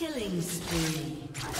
Killing spree.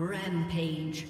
Rampage.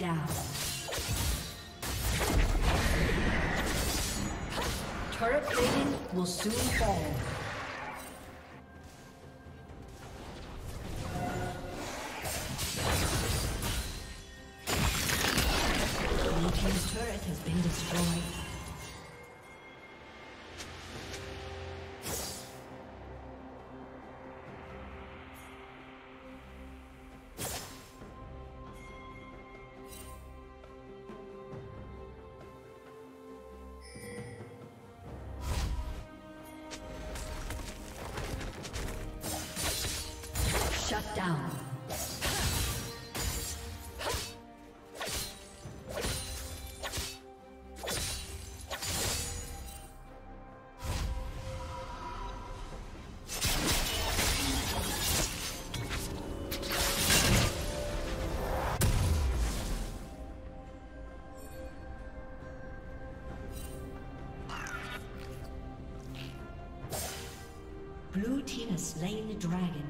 Down. Turret plating will soon fall. Dragon.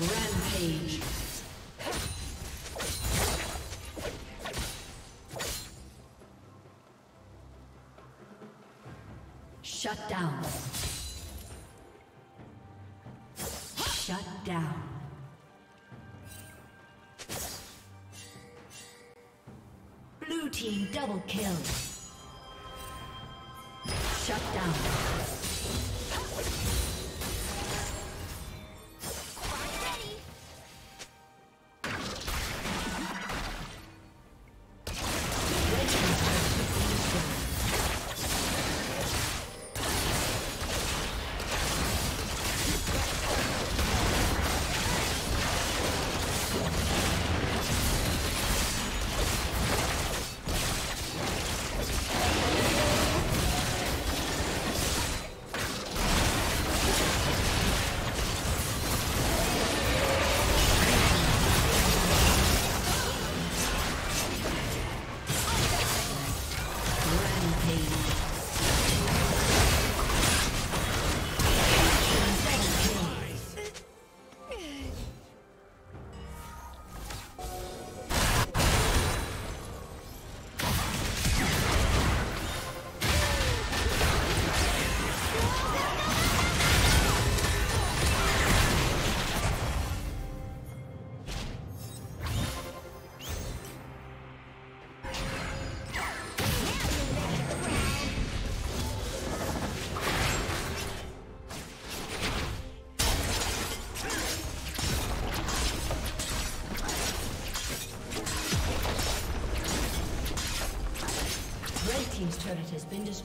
Rampage. Shut down. Shut down. Blue team double kill. Shut down.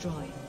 Has